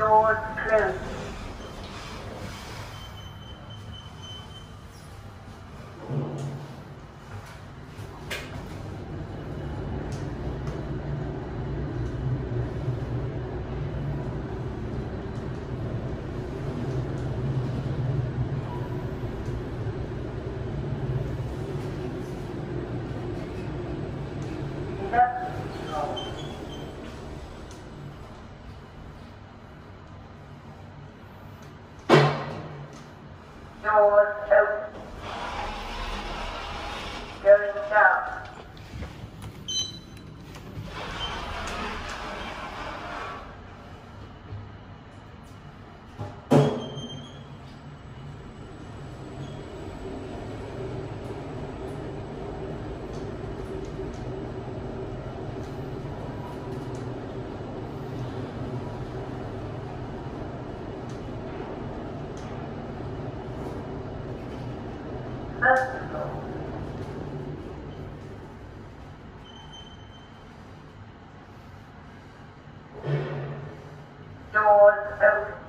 Doors closed. Doors open. Going down. Doors open.